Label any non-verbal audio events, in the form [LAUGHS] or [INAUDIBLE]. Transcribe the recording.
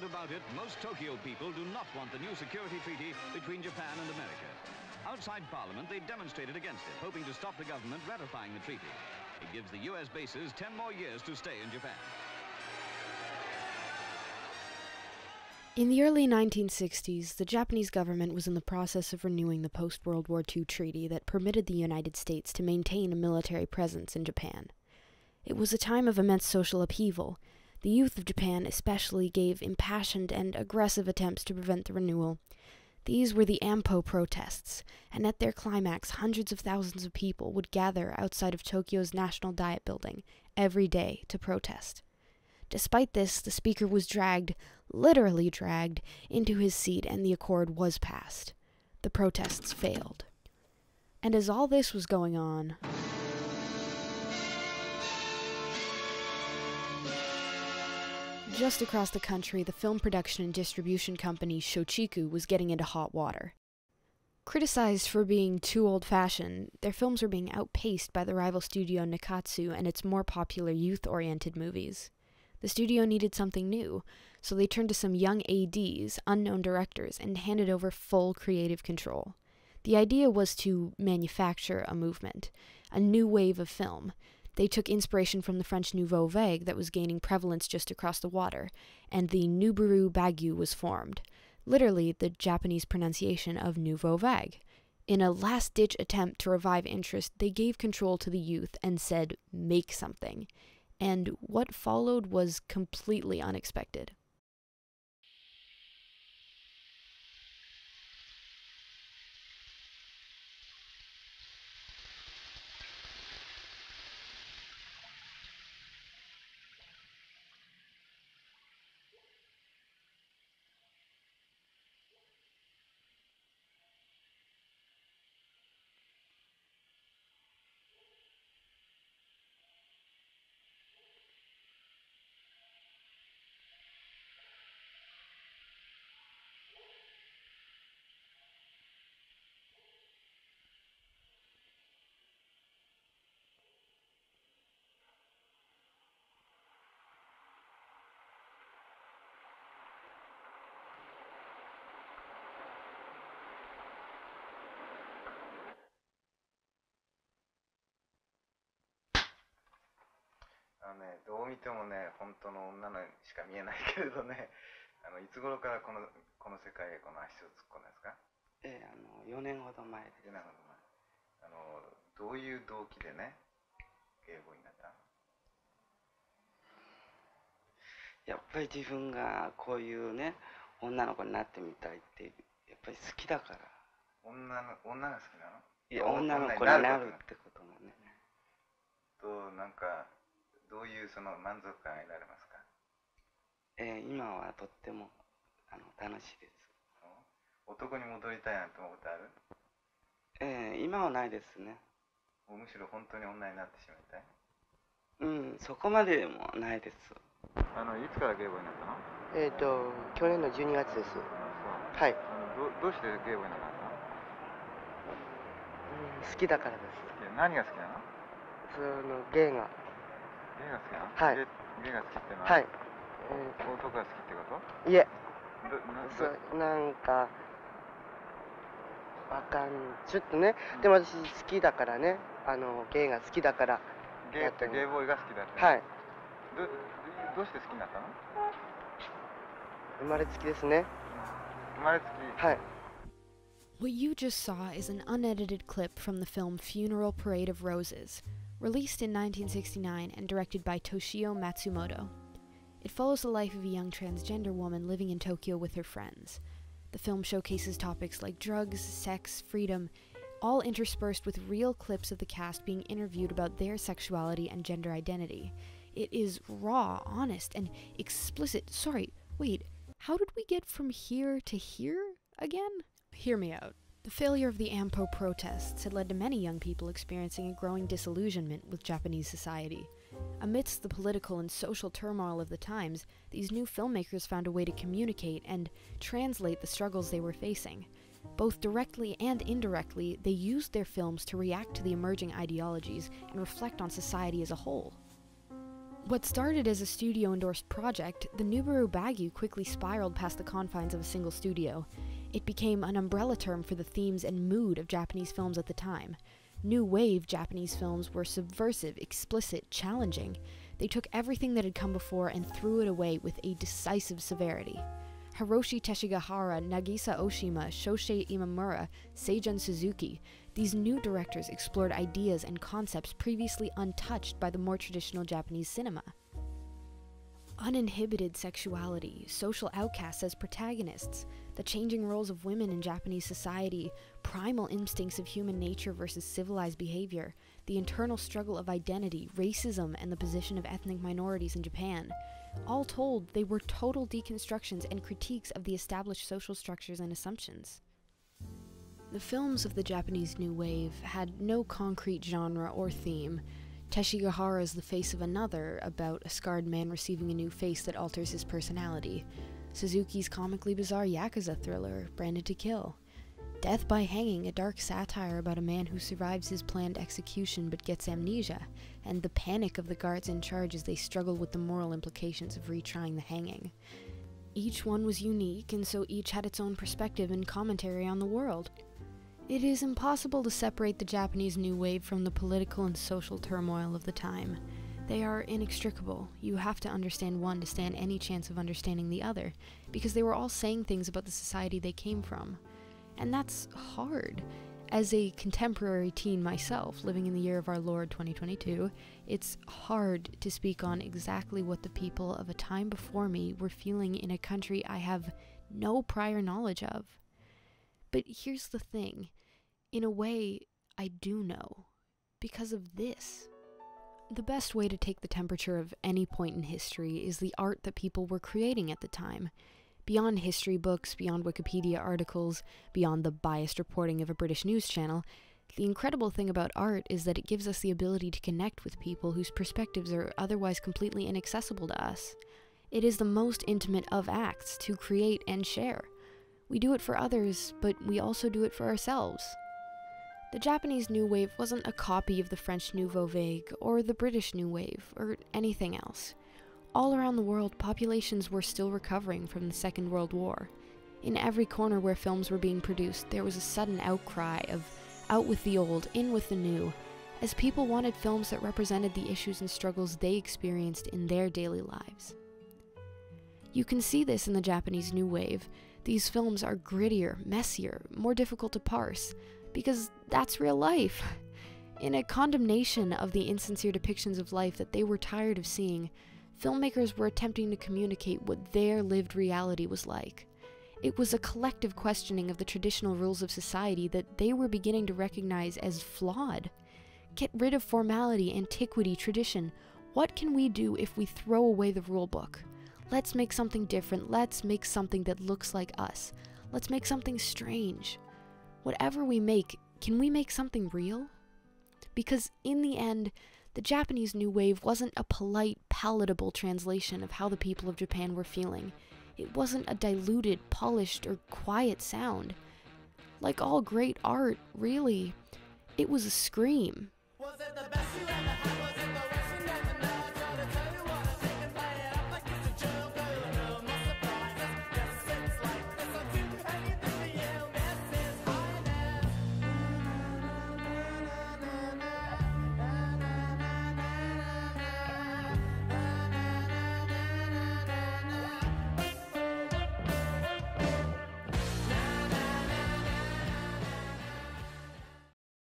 doubt about it, most Tokyo people do not want the new security treaty between Japan and America. Outside Parliament, they demonstrated against it, hoping to stop the government ratifying the treaty. It gives the U.S. bases 10 more years to stay in Japan. In the early 1960s, the Japanese government was in the process of renewing the post World War II treaty that permitted the United States to maintain a military presence in Japan. It was a time of immense social upheaval. The youth of Japan especially gave impassioned and aggressive attempts to prevent the renewal. These were the Ampo protests, and at their climax, hundreds of thousands of people would gather outside of Tokyo's National Diet Building every day to protest. Despite this, the speaker was dragged, literally dragged, into his seat and the accord was passed. The protests failed. And as all this was going on, Just across the country, the film production and distribution company Shochiku was getting into hot water. Criticized for being too old fashioned, their films were being outpaced by the rival studio Nikkatsu and its more popular youth oriented movies. The studio needed something new, so they turned to some young ADs, unknown directors, and handed over full creative control. The idea was to manufacture a movement, a new wave of film, they took inspiration from the French Nouveau Vague that was gaining prevalence just across the water, and the Nuberu Bagu was formed, literally the Japanese pronunciation of Nouveau Vague. In a last ditch attempt to revive interest, they gave control to the youth and said, make something. And what followed was completely unexpected. あのね、どう見てもね、本当の女のしか見えないけれどね、[LAUGHS] あのいつ頃からこのこの世界へこの足を突っ込んだんですか？ええ、あの4年ほど前です。4年ほど前。あのどういう動機でね、芸妓になったやっぱり自分がこういうね、女の子になってみたいって、やっぱり好きだから。女の女が好きなの？いや、女の子になるってことがね。と、なんか、どういうその満足感得られますか？えー、今はとってもあの楽しいです。男に戻りたいなんて思うことある？えー、今はないですね。むしろ本当に女になってしまいたい？うんそこまでもないです。あのいつからゲイボーになったの？えっ、ー、と去年の12月です。はい。どどうしてゲイボーになったの、うん、好きだからです。何が好きなの？そのゲイが芸が好きなの？はい。芸が好きってのは？はい、えー、男が好きってこと？いえ。どななんかわかんちょっとね、でも私好きだからね。あの芸が好きだから。ゲイってゲイボーイが好きだってはい。どどうして好きになったの？生まれつきですね。生まれつき。はい。What you just saw is an unedited clip from the film Funeral Parade of Roses, Released in 1969 and directed by Toshio Matsumoto, it follows the life of a young transgender woman living in Tokyo with her friends. The film showcases topics like drugs, sex, freedom, all interspersed with real clips of the cast being interviewed about their sexuality and gender identity. It is raw, honest, and explicit. Sorry, wait, how did we get from here to here again? Hear me out. The failure of the AMPO protests had led to many young people experiencing a growing disillusionment with Japanese society. Amidst the political and social turmoil of the times, these new filmmakers found a way to communicate and translate the struggles they were facing. Both directly and indirectly, they used their films to react to the emerging ideologies and reflect on society as a whole. What started as a studio endorsed project, the Nuberu Bagu quickly spiraled past the confines of a single studio. It became an umbrella term for the themes and mood of Japanese films at the time. New wave Japanese films were subversive, explicit, challenging. They took everything that had come before and threw it away with a decisive severity. Hiroshi Teshigahara, Nagisa Oshima, Shohei Imamura, Seijun Suzuki, these new directors explored ideas and concepts previously untouched by the more traditional Japanese cinema. Uninhibited sexuality, social outcasts as protagonists, the changing roles of women in Japanese society, primal instincts of human nature versus civilized behavior, the internal struggle of identity, racism, and the position of ethnic minorities in Japan. All told, they were total deconstructions and critiques of the established social structures and assumptions. The films of the Japanese New Wave had no concrete genre or theme. Teshigahara is the face of another, about a scarred man receiving a new face that alters his personality. Suzuki's comically bizarre Yakuza thriller, Branded to Kill. Death by Hanging, a dark satire about a man who survives his planned execution but gets amnesia, and the panic of the guards in charge as they struggle with the moral implications of retrying the hanging. Each one was unique, and so each had its own perspective and commentary on the world. It is impossible to separate the Japanese New Wave from the political and social turmoil of the time. They are inextricable. You have to understand one to stand any chance of understanding the other, because they were all saying things about the society they came from. And that's hard. As a contemporary teen myself, living in the year of our Lord 2022, it's hard to speak on exactly what the people of a time before me were feeling in a country I have no prior knowledge of. But here's the thing in a way, I do know. Because of this. The best way to take the temperature of any point in history is the art that people were creating at the time. Beyond history books, beyond Wikipedia articles, beyond the biased reporting of a British news channel, the incredible thing about art is that it gives us the ability to connect with people whose perspectives are otherwise completely inaccessible to us. It is the most intimate of acts to create and share. We do it for others, but we also do it for ourselves. The Japanese New Wave wasn't a copy of the French Nouveau Vague or the British New Wave or anything else. All around the world, populations were still recovering from the Second World War. In every corner where films were being produced, there was a sudden outcry of out with the old, in with the new, as people wanted films that represented the issues and struggles they experienced in their daily lives. You can see this in the Japanese New Wave. These films are grittier, messier, more difficult to parse, because that's real life. [LAUGHS] In a condemnation of the insincere depictions of life that they were tired of seeing, filmmakers were attempting to communicate what their lived reality was like. It was a collective questioning of the traditional rules of society that they were beginning to recognize as flawed. Get rid of formality, antiquity, tradition. What can we do if we throw away the rule book? Let's make something different. Let's make something that looks like us. Let's make something strange whatever we make, can we make something real? Because in the end, the Japanese New Wave wasn't a polite, palatable translation of how the people of Japan were feeling. It wasn't a diluted, polished, or quiet sound. Like all great art, really, it was a scream.